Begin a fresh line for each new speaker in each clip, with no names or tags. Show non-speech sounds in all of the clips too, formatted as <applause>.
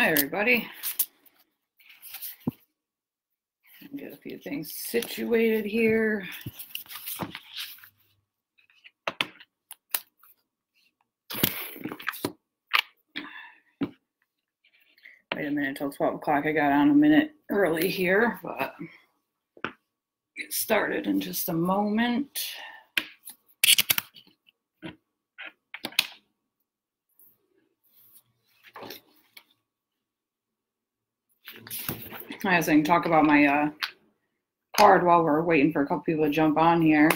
Hi, everybody. Get a few things situated here. Wait a minute till 12 o'clock. I got on a minute early here, but get started in just a moment. I can talk about my uh, card while we're waiting for a couple people to jump on here.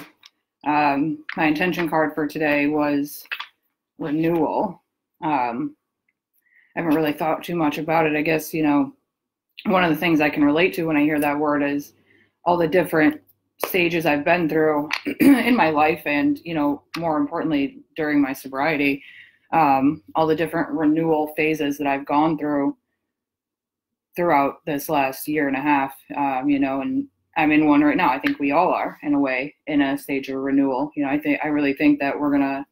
Um, my intention card for today was renewal. Um, I haven't really thought too much about it. I guess, you know, one of the things I can relate to when I hear that word is all the different stages I've been through <clears throat> in my life and, you know, more importantly, during my sobriety, um, all the different renewal phases that I've gone through throughout this last year and a half, um, you know, and I'm in one right now. I think we all are, in a way, in a stage of renewal. You know, I think I really think that we're gonna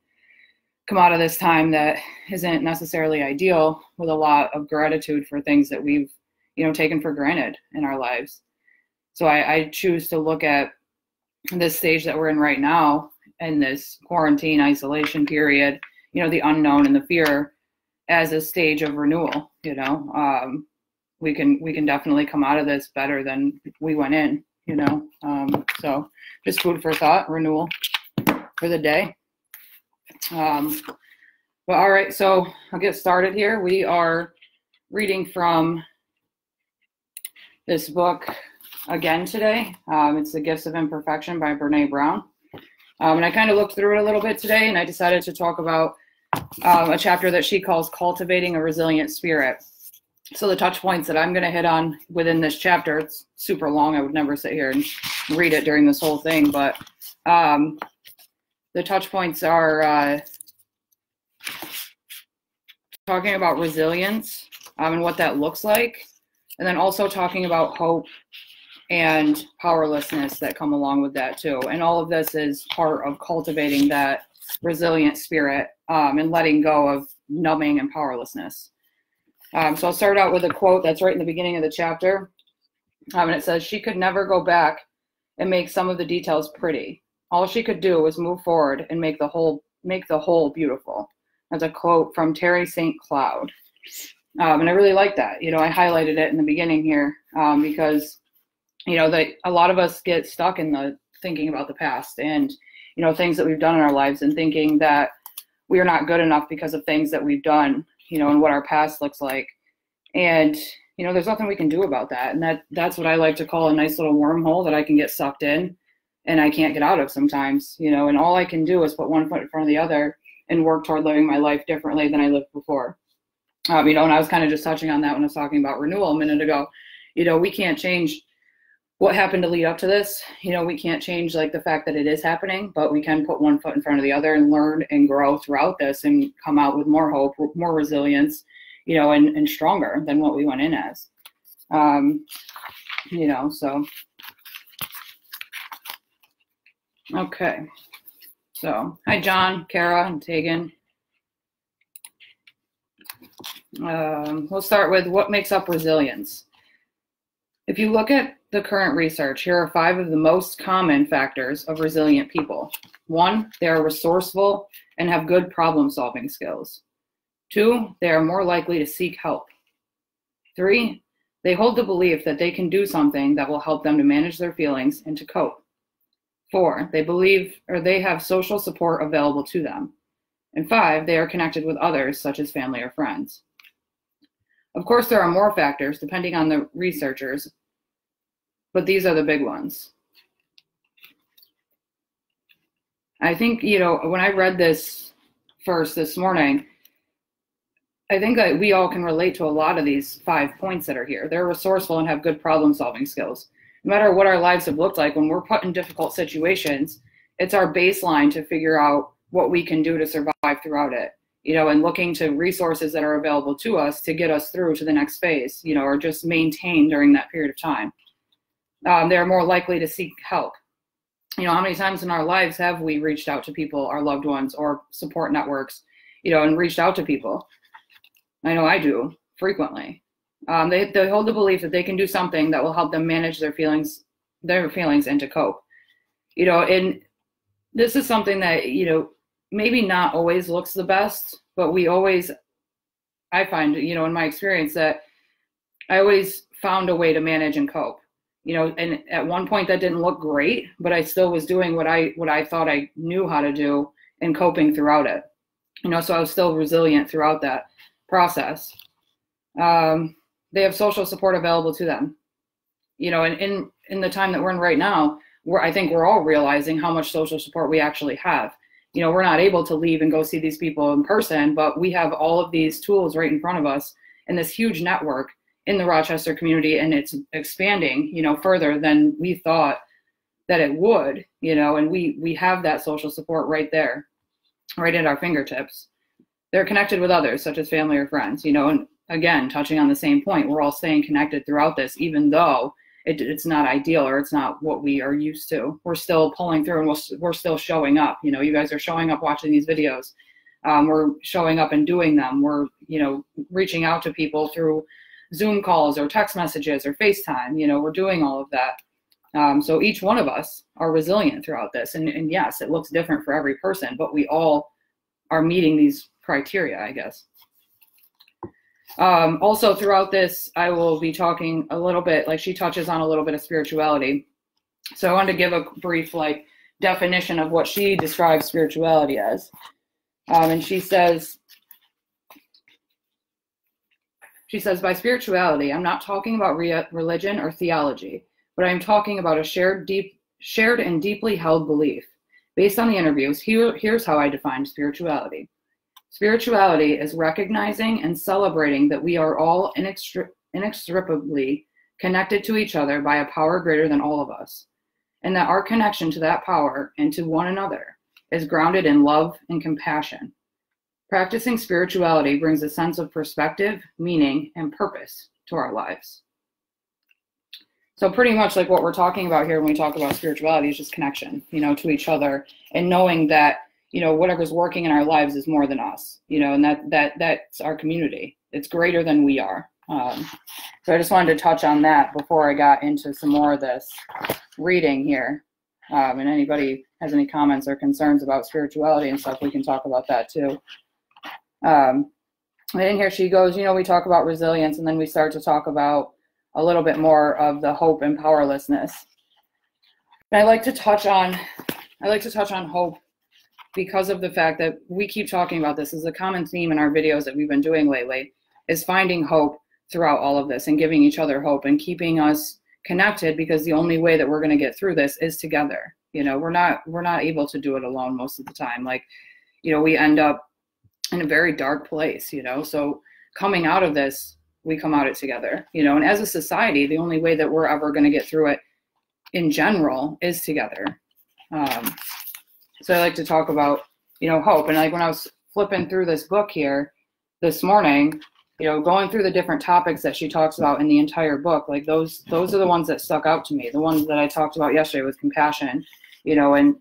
come out of this time that isn't necessarily ideal with a lot of gratitude for things that we've, you know, taken for granted in our lives. So I, I choose to look at this stage that we're in right now, in this quarantine isolation period, you know, the unknown and the fear, as a stage of renewal. You know, um, we can we can definitely come out of this better than we went in you know? Um, so just food for thought renewal for the day. Um, but all right so i'll get started here. We are reading from this book again today. Um, it's the gifts of imperfection by brene brown. Um, and i kind of looked through it a little bit today and i decided to talk about um, a chapter that she calls cultivating a resilient spirit so the touch points that I'm going to hit on within this chapter, it's super long. I would never sit here and read it during this whole thing, but um, the touch points are uh, talking about resilience um, and what that looks like, and then also talking about hope and powerlessness that come along with that too. And all of this is part of cultivating that resilient spirit um, and letting go of numbing and powerlessness. Um, so I'll start out with a quote that's right in the beginning of the chapter. Um, and it says, She could never go back and make some of the details pretty. All she could do was move forward and make the whole make the whole beautiful. That's a quote from Terri St. Cloud. Um, and I really like that. You know, I highlighted it in the beginning here um, because, you know, that a lot of us get stuck in the thinking about the past and, you know, things that we've done in our lives and thinking that we are not good enough because of things that we've done you know, and what our past looks like. And, you know, there's nothing we can do about that. And that that's what I like to call a nice little wormhole that I can get sucked in and I can't get out of sometimes, you know, and all I can do is put one foot in front of the other and work toward living my life differently than I lived before. Um, you know, and I was kind of just touching on that when I was talking about renewal a minute ago. You know, we can't change what happened to lead up to this you know we can't change like the fact that it is happening but we can put one foot in front of the other and learn and grow throughout this and come out with more hope more resilience you know and, and stronger than what we went in as. Um you know so. Okay. So hi john kara and tegan. Um, we'll start with what makes up resilience. If you look at the current research, here are five of the most common factors of resilient people. One, they are resourceful and have good problem solving skills. Two, they are more likely to seek help. Three, they hold the belief that they can do something that will help them to manage their feelings and to cope. Four, they believe or they have social support available to them. And five, they are connected with others, such as family or friends. Of course, there are more factors depending on the researchers, but these are the big ones. I think, you know, when I read this first this morning, I think that we all can relate to a lot of these five points that are here. They're resourceful and have good problem solving skills. No matter what our lives have looked like, when we're put in difficult situations, it's our baseline to figure out what we can do to survive throughout it, you know, and looking to resources that are available to us to get us through to the next phase, you know, or just maintain during that period of time um, they're more likely to seek help. You know, how many times in our lives have we reached out to people, our loved ones, or support networks, you know, and reached out to people? I know I do frequently. Um, they, they hold the belief that they can do something that will help them manage their feelings, their feelings and to cope. You know, and this is something that, you know, maybe not always looks the best, but we always, I find, you know, in my experience that I always found a way to manage and cope. You know, and at one point that didn't look great, but I still was doing what I what I thought I knew how to do and coping throughout it. You know, so I was still resilient throughout that process. Um, they have social support available to them. You know, and in in the time that we're in right now, we're I think we're all realizing how much social support we actually have. You know, we're not able to leave and go see these people in person, but we have all of these tools right in front of us and this huge network in the Rochester community and it's expanding, you know, further than we thought that it would, you know, and we we have that social support right there, right at our fingertips. They're connected with others, such as family or friends, you know, and again, touching on the same point, we're all staying connected throughout this, even though it, it's not ideal or it's not what we are used to. We're still pulling through and we're, we're still showing up. You know, you guys are showing up watching these videos. Um, we're showing up and doing them. We're, you know, reaching out to people through Zoom calls or text messages or FaceTime. You know, we're doing all of that. Um, so each one of us are resilient throughout this. And, and yes, it looks different for every person, but we all are meeting these criteria, I guess. Um, also, throughout this, I will be talking a little bit, like she touches on a little bit of spirituality. So I wanted to give a brief, like, definition of what she describes spirituality as. Um, and she says, she says, by spirituality, I'm not talking about re- religion or theology, but I'm talking about a shared, deep, shared and deeply held belief. Based on the interviews, here, here's how I define spirituality. Spirituality is recognizing and celebrating that we are all inextri- inextricably connected to each other by a power greater than all of us, and that our connection to that power and to one another is grounded in love and compassion. Practicing spirituality brings a sense of perspective, meaning, and purpose to our lives. So pretty much like what we're talking about here when we talk about spirituality is just connection, you know, to each other and knowing that, you know, whatever's working in our lives is more than us, you know, and that that that's our community. It's greater than we are. Um, so I just wanted to touch on that before I got into some more of this reading here. Um, and anybody has any comments or concerns about spirituality and stuff, we can talk about that too. Um, and in here she goes, you know, we talk about resilience and then we start to talk about a little bit more of the hope and powerlessness. And I like to touch on, I like to touch on hope because of the fact that we keep talking about this is a common theme in our videos that we've been doing lately is finding hope throughout all of this and giving each other hope and keeping us connected because the only way that we're going to get through this is together you know we're not we're not able to do it alone most of the time like you know we end up in a very dark place, you know. So coming out of this, we come out it together, you know. And as a society, the only way that we're ever going to get through it in general is together. Um, so I like to talk about, you know, hope. And like when I was flipping through this book here this morning, you know, going through the different topics that she talks about in the entire book, like those those are the ones that stuck out to me. The ones that I talked about yesterday with compassion, you know, and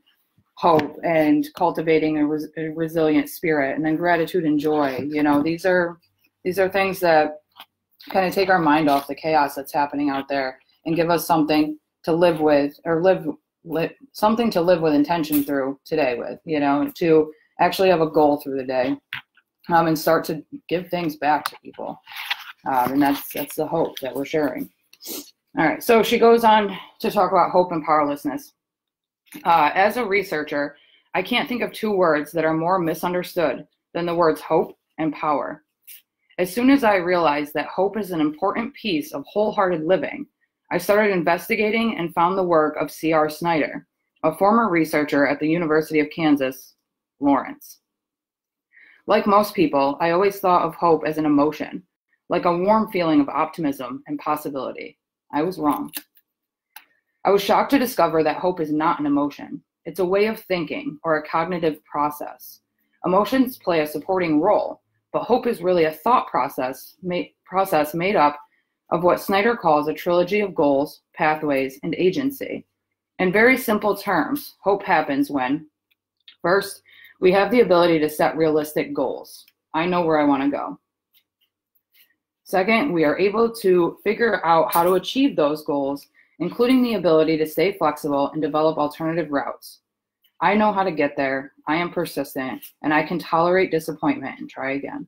hope and cultivating a, res- a, resilient spirit and then gratitude and joy you know these are these are things that kind of take our mind off the chaos that's happening out there and give us something to live with or live, something to live with intention through today with you know to actually have a goal through the day um, and start to give things back to people. Um, and that's that's the hope that we're sharing. All right so she goes on to talk about hope and powerlessness uh, as a researcher, I can't think of two words that are more misunderstood than the words hope and power. As soon as I realized that hope is an important piece of wholehearted living, I started investigating and found the work of C.R. Snyder, a former researcher at the University of Kansas, Lawrence. Like most people, I always thought of hope as an emotion, like a warm feeling of optimism and possibility. I was wrong. I was shocked to discover that hope is not an emotion. It's a way of thinking or a cognitive process. Emotions play a supporting role, but hope is really a thought process made, process made up of what Snyder calls a trilogy of goals, pathways, and agency. In very simple terms, hope happens when, first, we have the ability to set realistic goals. I know where I want to go. Second, we are able to figure out how to achieve those goals, including the ability to stay flexible and develop alternative routes. I know how to get there, I am persistent, and I can tolerate disappointment and try again.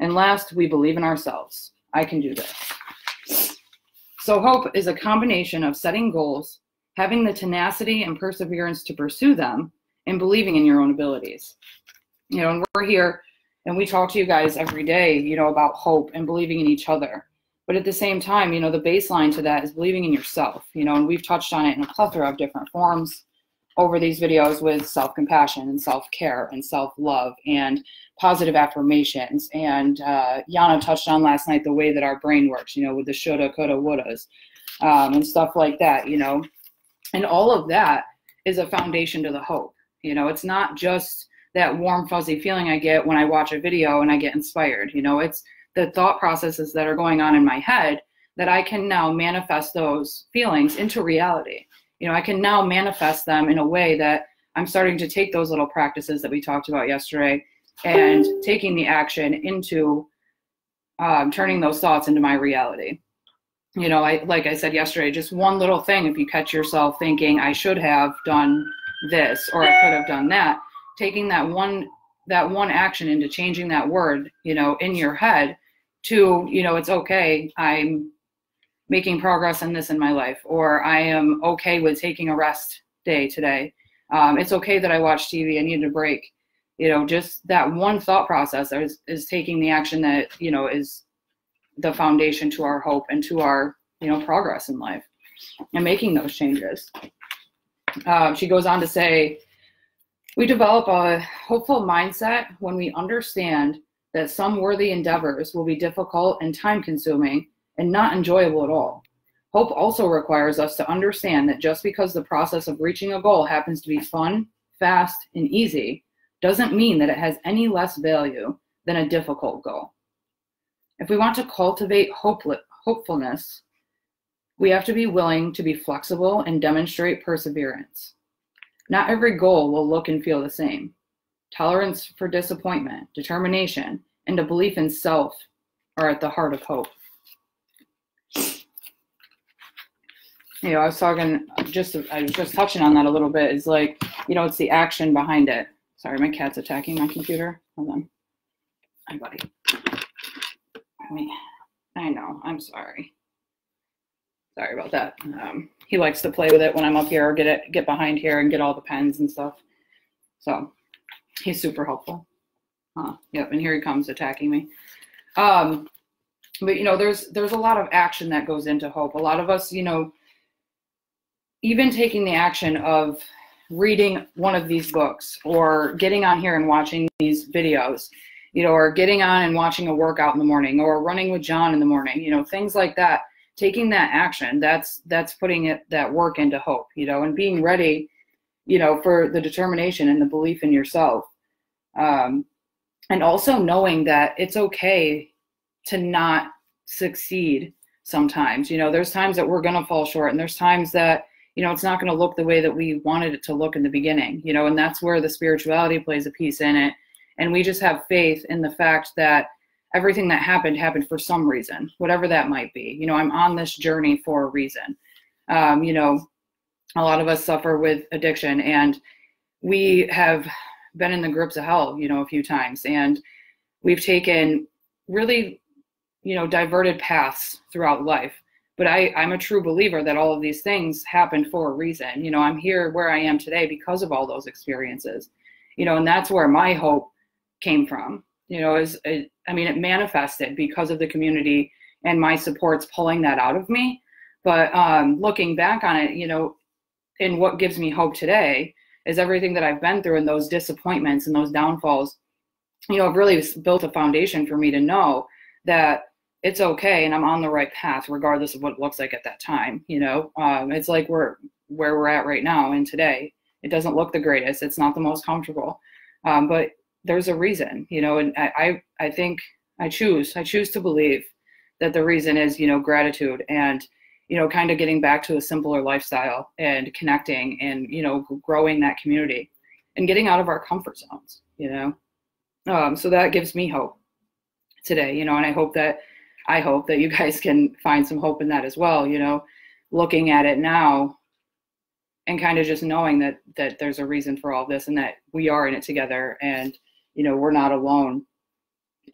And last, we believe in ourselves. I can do this. So, hope is a combination of setting goals, having the tenacity and perseverance to pursue them, and believing in your own abilities. You know, and we're here and we talk to you guys every day, you know, about hope and believing in each other. But at the same time, you know, the baseline to that is believing in yourself, you know, and we've touched on it in a plethora of different forms over these videos with self compassion and self care and self love and positive affirmations. And uh, Yana touched on last night the way that our brain works, you know, with the shoulda, coulda, wouldas um, and stuff like that, you know. And all of that is a foundation to the hope. You know, it's not just that warm, fuzzy feeling I get when I watch a video and I get inspired. You know, it's the thought processes that are going on in my head that I can now manifest those feelings into reality you know, I can now manifest them in a way that I'm starting to take those little practices that we talked about yesterday and taking the action into um, turning those thoughts into my reality. You know, I like I said yesterday, just one little thing. If you catch yourself thinking I should have done this or I could have done that, taking that one that one action into changing that word, you know, in your head to, you know, it's okay. I'm making progress in this in my life, or I am okay with taking a rest day today. Um, it's okay that I watch TV. I need a break. You know, just that one thought process is, is taking the action that, you know, is the foundation to our hope and to our, you know, progress in life and making those changes. Uh, she goes on to say, we develop a hopeful mindset when we understand that some worthy endeavors will be difficult and time consuming and not enjoyable at all. Hope also requires us to understand that just because the process of reaching a goal happens to be fun, fast, and easy, doesn't mean that it has any less value than a difficult goal. If we want to cultivate hopefulness, we have to be willing to be flexible and demonstrate perseverance. Not every goal will look and feel the same. Tolerance for disappointment, determination, and a belief in self are at the heart of hope. you know, I was talking just, I was just touching on that a little bit. Is like, you know, it's the action behind it. Sorry, my cat's attacking my computer. Hold on. Hi, buddy. I mean, I know. I'm sorry. Sorry about that. Um, he likes to play with it when I'm up here or get it, get behind here and get all the pens and stuff. So he's super helpful. Huh. Yep. And here he comes attacking me. Um, but you know, there's there's a lot of action that goes into hope. A lot of us, you know, even taking the action of reading one of these books or getting on here and watching these videos, you know, or getting on and watching a workout in the morning or running with John in the morning, you know, things like that. Taking that action, that's that's putting it that work into hope, you know, and being ready, you know, for the determination and the belief in yourself. Um, and also knowing that it's okay to not succeed sometimes. You know, there's times that we're gonna fall short and there's times that you know, it's not going to look the way that we wanted it to look in the beginning, you know, and that's where the spirituality plays a piece in it. And we just have faith in the fact that everything that happened happened for some reason, whatever that might be. You know, I'm on this journey for a reason. Um, you know, a lot of us suffer with addiction and we have been in the grips of hell, you know, a few times and we've taken really, you know, diverted paths throughout life but I, I'm a true believer that all of these things happened for a reason. You know, I'm here where I am today because of all those experiences. You know, and that's where my hope came from. You know, is I mean, it manifested because of the community and my supports pulling that out of me. But um, looking back on it, you know, and what gives me hope today is everything that I've been through and those disappointments and those downfalls. You know, have really built a foundation for me to know that it's okay and i'm on the right path regardless of what it looks like at that time you know? Um, it's like we're where we're at right now and today. It doesn't look the greatest. It's not the most comfortable. Um, but there's a reason you know and I, I i think i choose i choose to believe that the reason is you know gratitude and you know kind of getting back to a simpler lifestyle and connecting and you know growing that community and getting out of our comfort zones you know? Um, so that gives me hope today you know and i hope that I hope that you <laughs> guys can find some hope in that as well, you know, looking at it now and kind of just knowing that that there's a reason for all this and that we are in it together and you know we're not alone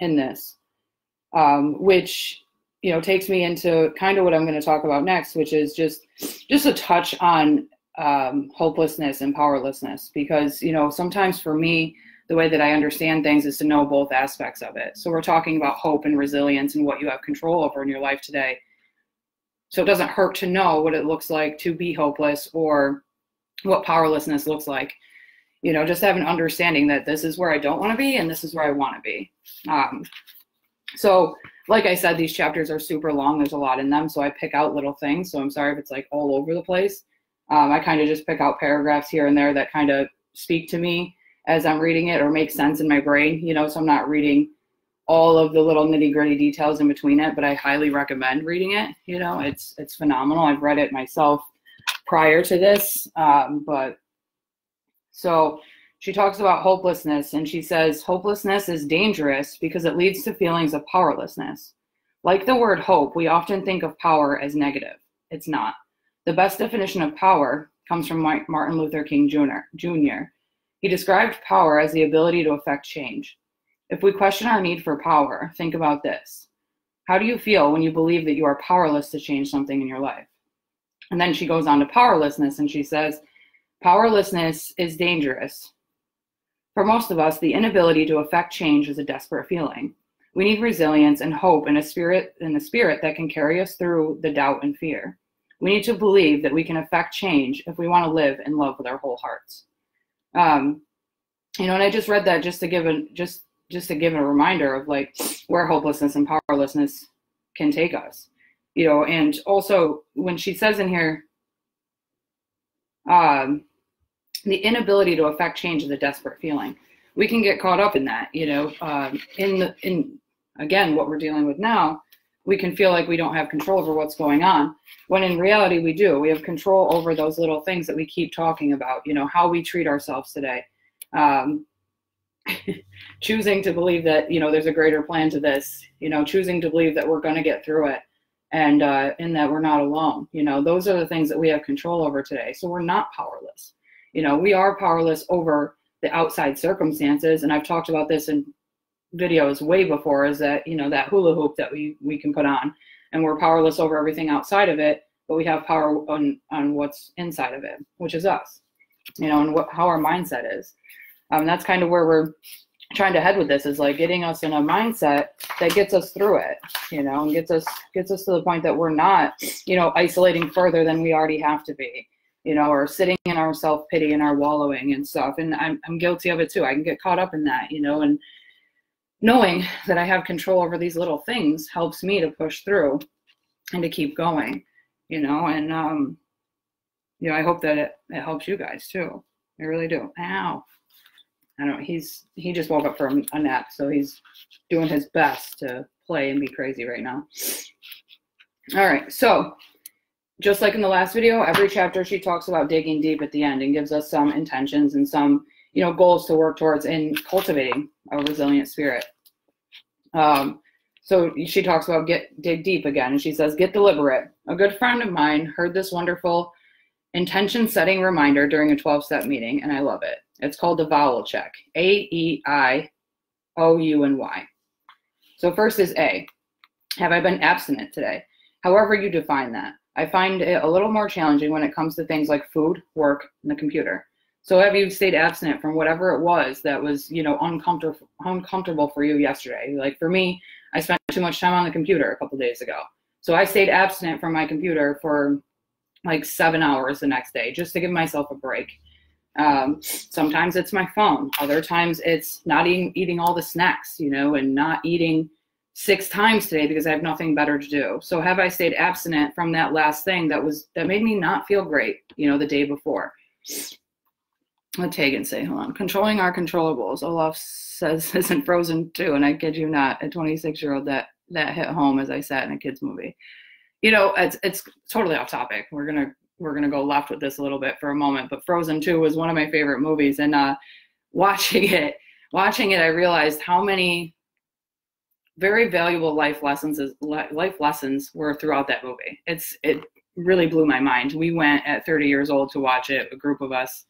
in this um, which you know takes me into kind of what i'm going to talk about next which is just just a touch on um, hopelessness and powerlessness because you know sometimes for me the way that i understand things is to know both aspects of it so we're talking about hope and resilience and what you have control over in your life today so it doesn't hurt to know what it looks like to be hopeless or what powerlessness looks like. You know, just have an understanding that this is where I don't want to be and this is where I want to be. Um, so, like I said, these chapters are super long. There's a lot in them. So I pick out little things. So I'm sorry if it's like all over the place. Um, I kind of just pick out paragraphs here and there that kind of speak to me as I'm reading it or make sense in my brain, you know, so I'm not reading all of the little nitty gritty details in between it, but I highly recommend reading it. You know, it's it's phenomenal. I've read it myself prior to this, um, but so she talks about hopelessness and she says hopelessness is dangerous because it leads to feelings of powerlessness. Like the word hope, we often think of power as negative. It's not. The best definition of power comes from Martin Luther King Jr. He described power as the ability to affect change. If we question our need for power, think about this. How do you feel when you believe that you are powerless to change something in your life? And then she goes on to powerlessness and she says, Powerlessness is dangerous. For most of us, the inability to affect change is a desperate feeling. We need resilience and hope and a spirit and a spirit that can carry us through the doubt and fear. We need to believe that we can affect change if we want to live in love with our whole hearts. Um, you know, and I just read that just to give a just just to give a reminder of like where hopelessness and powerlessness can take us you know and also when she says in here um the inability to affect change is a desperate feeling. We can get caught up in that you know um, in the in again what we're dealing with now we can feel like we don't have control over what's going on when in reality we do. We have control over those little things that we keep talking about you know how we treat ourselves today. Um, <laughs> choosing to believe that you know there's a greater plan to this you know choosing to believe that we're going to get through it and uh, in that we're not alone you know those are the things that we have control over today. So we're not powerless you know we are powerless over the outside circumstances. And i've talked about this in videos way before is that you know that hula hoop that we we can put on. And we're powerless over everything outside of it but we have power on on what's inside of it which is us you know and what how our mindset is. Um, that's kind of where we're trying to head with this is like getting us in a mindset that gets us through it, you know, and gets us gets us to the point that we're not, you know, isolating further than we already have to be, you know, or sitting in our self pity and our wallowing and stuff. And I'm I'm guilty of it too. I can get caught up in that, you know, and knowing that I have control over these little things helps me to push through and to keep going, you know, and um, you know, I hope that it, it helps you guys too. I really do. Ow. I don't. He's he just woke up from a nap, so he's doing his best to play and be crazy right now. All right, so just like in the last video, every chapter she talks about digging deep at the end and gives us some intentions and some you know goals to work towards in cultivating a resilient spirit. Um, so she talks about get dig deep again, and she says get deliberate. A good friend of mine heard this wonderful intention setting reminder during a 12 step meeting, and I love it. It's called the vowel check. A E I O U and Y. So first is A. Have I been abstinent today? However you define that. I find it a little more challenging when it comes to things like food, work, and the computer. So have you stayed abstinent from whatever it was that was, you know, uncomfortable uncomfortable for you yesterday? Like for me, I spent too much time on the computer a couple days ago. So I stayed abstinent from my computer for like seven hours the next day just to give myself a break. Um, sometimes it's my phone. Other times it's not eating, eating all the snacks, you know, and not eating six times today because I have nothing better to do. So have I stayed abstinent from that last thing that was that made me not feel great, you know, the day before? Let Tegan say, hold on. Controlling our controllables. Olaf says <laughs> isn't Frozen 2, and I kid you not, a 26 year old that that hit home as I sat in a kids movie. You know, it's it's totally off topic. We're gonna we're gonna go left with this a little bit for a moment, but Frozen 2 was one of my favorite movies, and uh, watching <laughs> it, watching it, I realized how many very valuable life lessons life lessons were throughout that movie. It's it really blew my mind. We went at 30 years old to watch it, a group of us,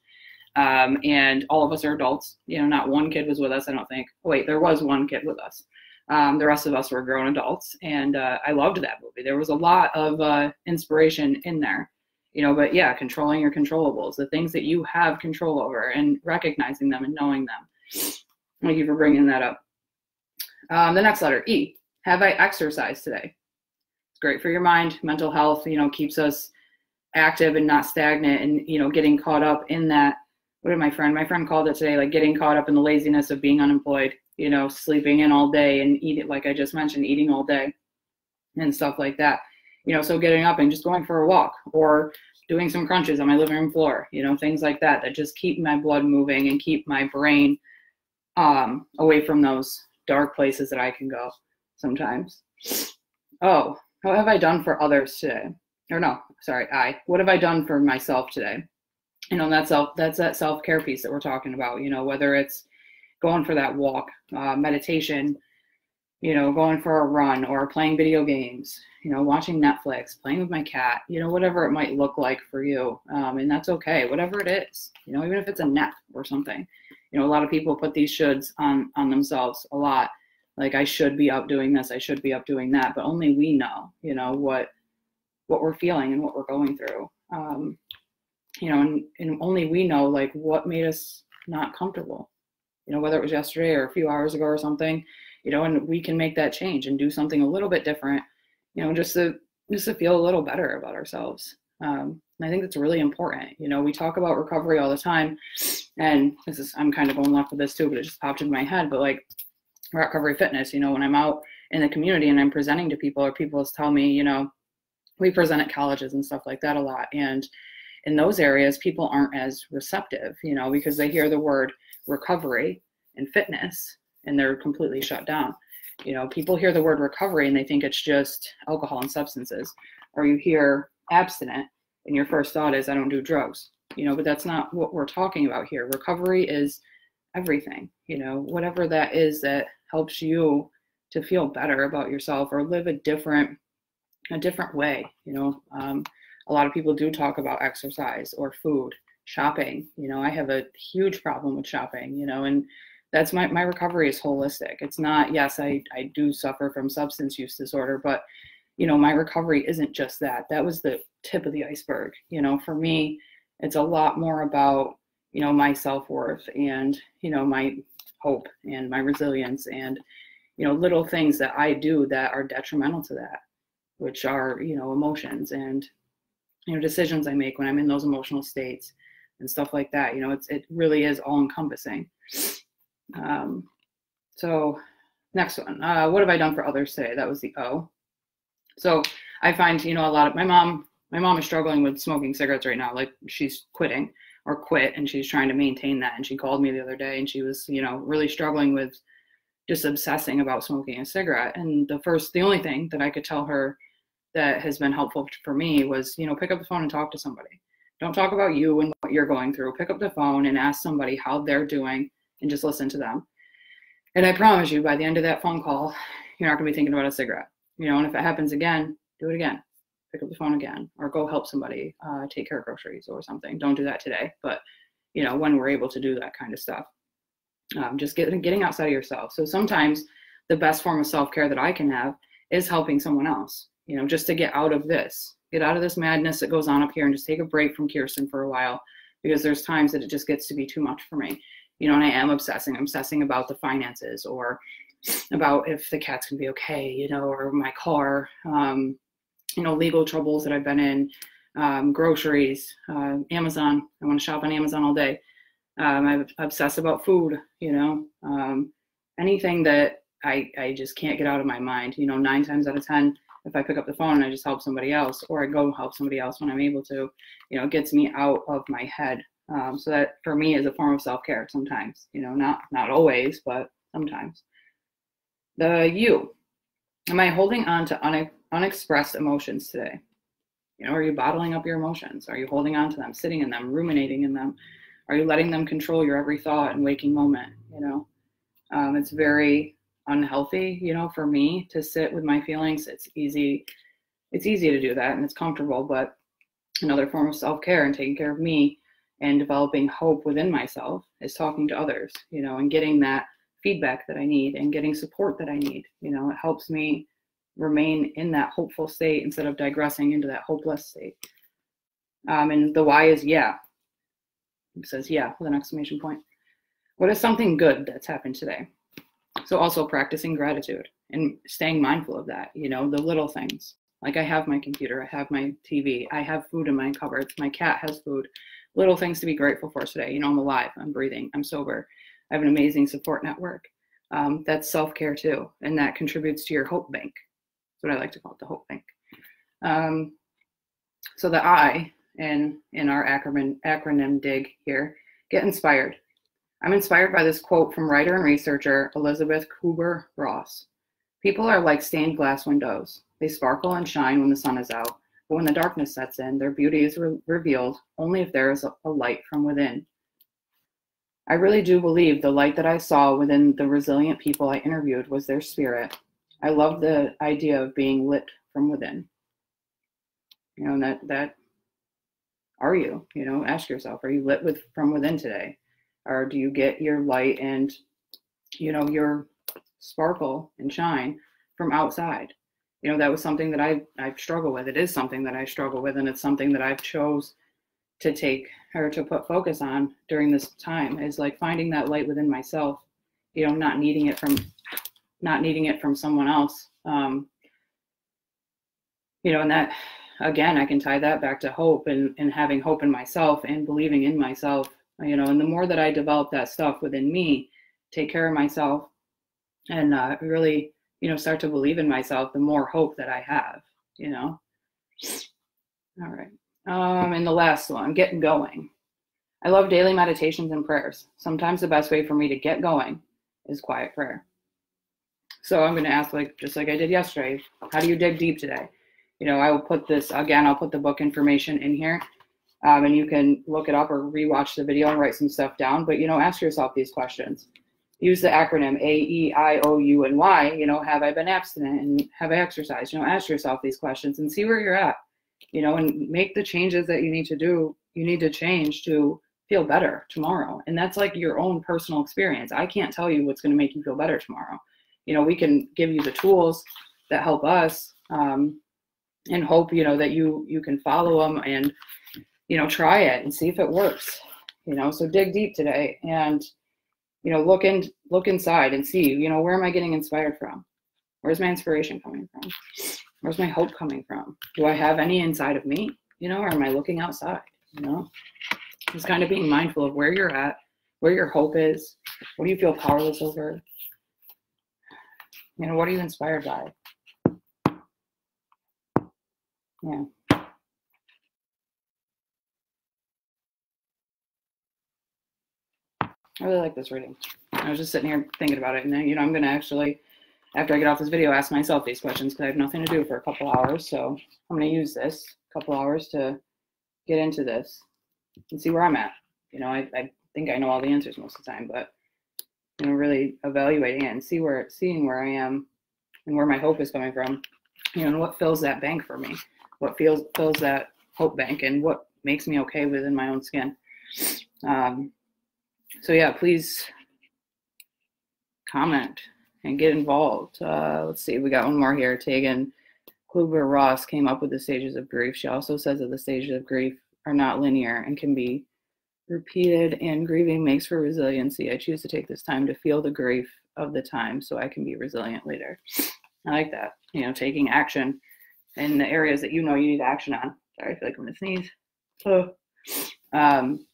um, and all of us are adults. You know, not one kid was with us. I don't think. Wait, there was one kid with us. Um, the rest of us were grown adults, and uh, I loved that movie. There was a lot of uh, inspiration in there, you know. But yeah, controlling your controllables, the things that you have control over, and recognizing them and knowing them. Thank you for bringing that up. Um, the next letter, E. Have I exercised today? It's great for your mind, mental health, you know, keeps us active and not stagnant and, you know, getting caught up in that. What did my friend, my friend called it today, like getting caught up in the laziness of being unemployed, you know, sleeping in all day and eating, like I just mentioned, eating all day and stuff like that. You know, so getting up and just going for a walk or doing some crunches on my living room floor, you know, things like that, that just keep my blood moving and keep my brain um, away from those dark places that I can go sometimes. Oh, what have I done for others today? Or no, sorry, I. What have I done for myself today? You know, that's self that's that self care piece that we're talking about. You know, whether it's going for that walk, uh, meditation, you know, going for a run or playing video games, you know, watching Netflix, playing with my cat, you know, whatever it might look like for you. Um, and that's okay, whatever it is, you know, even if it's a nap or something you know a lot of people put these shoulds on on themselves a lot. Like i should be up doing this i should be up doing that but only we know you know what what we're feeling and what we're going through. Um you know and, and only we know like what made us not comfortable. You know whether it was yesterday or a few hours ago or something you know and we can make that change and do something a little bit different you know just to just to feel a little better about ourselves. Um, and I think that's really important. You know, we talk about recovery all the time, and this is I'm kind of going left with this too, but it just popped into my head. But like recovery fitness, you know, when I'm out in the community and I'm presenting to people, or people tell me, you know, we present at colleges and stuff like that a lot, and in those areas, people aren't as receptive, you know, because they hear the word recovery and fitness, and they're completely shut down. You know, people hear the word recovery and they think it's just alcohol and substances, or you hear abstinent and your first thought is i don't do drugs you know but that's not what we're talking about here recovery is everything you know whatever that is that helps you to feel better about yourself or live a different a different way you know um, a lot of people do talk about exercise or food shopping you know i have a huge problem with shopping you know and that's my, my recovery is holistic it's not yes i i do suffer from substance use disorder but you know, my recovery isn't just that. That was the tip of the iceberg. You know, for me, it's a lot more about, you know, my self worth and, you know, my hope and my resilience and, you know, little things that I do that are detrimental to that, which are, you know, emotions and, you know, decisions I make when I'm in those emotional states and stuff like that. You know, it's, it really is all encompassing. Um, so, next one. Uh, what have I done for others today? That was the O. So I find, you know, a lot of my mom, my mom is struggling with smoking cigarettes right now. Like she's quitting or quit and she's trying to maintain that. And she called me the other day and she was, you know, really struggling with just obsessing about smoking a cigarette. And the first, the only thing that I could tell her that has been helpful for me was, you know, pick up the phone and talk to somebody. Don't talk about you and what you're going through. Pick up the phone and ask somebody how they're doing and just listen to them. And I promise you, by the end of that phone call, you're not going to be thinking about a cigarette you know, and if it happens again, do it again. Pick up the phone again, or go help somebody uh, take care of groceries or something. Don't do that today, but you know, when we're able to do that kind of stuff, um, just getting getting outside of yourself. So sometimes the best form of self care that I can have is helping someone else. You know, just to get out of this, get out of this madness that goes on up here, and just take a break from Keirstan for a while, because there's times that it just gets to be too much for me. You know, and I am obsessing. Obsessing about the finances or about if the cat's gonna be okay, you know, or my car, um, you know, legal troubles that I've been in, um, groceries, uh, Amazon. I want to shop on Amazon all day. Um, I obsess about food, you know, um, anything that I, I just can't get out of my mind. You know, nine times out of 10, if I pick up the phone and I just help somebody else or I go help somebody else when I'm able to, you know, it gets me out of my head. Um, so that for me is a form of self-care sometimes, you know, not, not always, but sometimes. The you. Am I holding on to une- unexpressed emotions today? You know, are you bottling up your emotions? Are you holding on to them, sitting in them, ruminating in them? Are you letting them control your every thought and waking moment? You know, um, it's very unhealthy, you know, for me to sit with my feelings. It's easy. It's easy to do that and it's comfortable, but another form of self-care and taking care of me and developing hope within myself is talking to others, you know, and getting that feedback that I need and getting support that I need. You know, it helps me remain in that hopeful state instead of digressing into that hopeless state. Um, and the why is yeah. It says yeah with an exclamation point. What is something good that's happened today? So also practicing gratitude and staying mindful of that, you know, the little things. Like I have my computer, I have my TV, I have food in my cupboards, my cat has food. Little things to be grateful for today. You know, I'm alive, I'm breathing, I'm sober. I have an amazing support network. Um, that's self care too, and that contributes to your hope bank. That's what I like to call it, the hope bank. Um, so the I in in our acronym acronym dig here, get inspired. I'm inspired by this quote from writer and researcher Elizabeth Kubler Ross. People are like stained glass windows. They sparkle and shine when the sun is out, but when the darkness sets in, their beauty is re- revealed only if there is a, a light from within. I really do believe the light that I saw within the resilient people I interviewed was their spirit. I love the idea of being lit from within. You know, that that are you? You know, ask yourself, are you lit with from within today? or do you get your light and you know your sparkle and shine from outside you know that was something that i i struggle with it is something that i struggle with and it's something that i've chose to take or to put focus on during this time is like finding that light within myself you know not needing it from not needing it from someone else. Um you know and that again i can tie that back to hope and and having hope in myself and believing in myself you know and the more that i develop that stuff within me take care of myself and uh, really you know start to believe in myself the more hope that i have you know? All right. Um and the last one getting going. I love daily meditations and prayers. Sometimes the best way for me to get going is quiet prayer so i'm going to ask like just like i did yesterday how do you dig deep today you know i will put this again i'll put the book information in here um, and you can look it up or rewatch the video and write some stuff down. But you know, ask yourself these questions. Use the acronym A E I O U and Y. You know, have I been abstinent and have I exercised? You know, ask yourself these questions and see where you're at. You know, and make the changes that you need to do. You need to change to feel better tomorrow. And that's like your own personal experience. I can't tell you what's going to make you feel better tomorrow. You know, we can give you the tools that help us um, and hope you know that you you can follow them and you know, try it and see if it works. You know, so dig deep today and you know, look in look inside and see, you know, where am I getting inspired from? Where's my inspiration coming from? Where's my hope coming from? Do I have any inside of me? You know, or am I looking outside? You know, just kind of being mindful of where you're at, where your hope is. What do you feel powerless over? You know, what are you inspired by? Yeah. I really like this reading. I was just sitting here thinking about it, and you know, I'm gonna actually, after I get off this video, ask myself these questions because I have nothing to do for a couple hours. So I'm gonna use this couple hours to get into this and see where I'm at. You know, I, I think I know all the answers most of the time, but you know, really evaluating it and see where, seeing where I am and where my hope is coming from. You know, and what fills that bank for me, what feels fills that hope bank, and what makes me okay within my own skin. Um, so yeah, please comment and get involved. Uh, let's see, we got one more here. Tegan Kubler Ross came up with the stages of grief. She also says that the stages of grief are not linear and can be repeated, and grieving makes for resiliency. I choose to take this time to feel the grief of the time so I can be resilient later. I like that. You know, taking action in the areas that you know you need action on. Sorry, I feel like I'm gonna sneeze. So, um,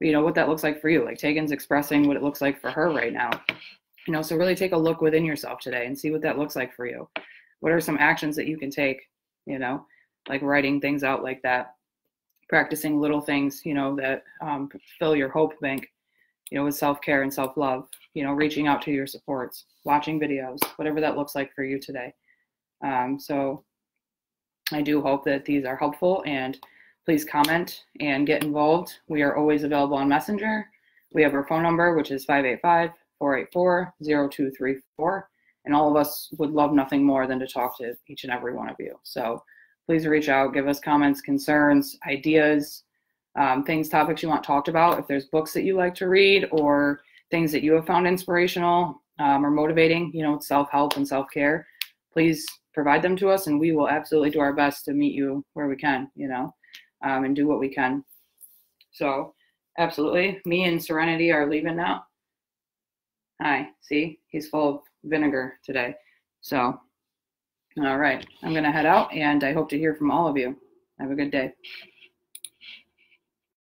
you know what that looks like for you like tegan's expressing what it looks like for her right now you know so really take a look within yourself today and see what that looks like for you what are some actions that you can take you know like writing things out like that practicing little things you know that um, fill your hope bank you know with self-care and self-love you know reaching out to your supports watching videos whatever that looks like for you today um, so i do hope that these are helpful and please comment and get involved. We are always available on Messenger. We have our phone number, which is 585 484 0234. And all of us would love nothing more than to talk to each and every one of you. So please reach out, give us comments, concerns, ideas, um, things, topics you want talked about. If there's books that you like to read or things that you have found inspirational um, or motivating, you know, self help and self care, please provide them to us and we will absolutely do our best to meet you where we can, you know, um, and do what we can. So, absolutely. Me and Serenity are leaving now. Hi, see, he's full of vinegar today. So, all right, I'm going to head out and I hope to hear from all of you. Have a good day.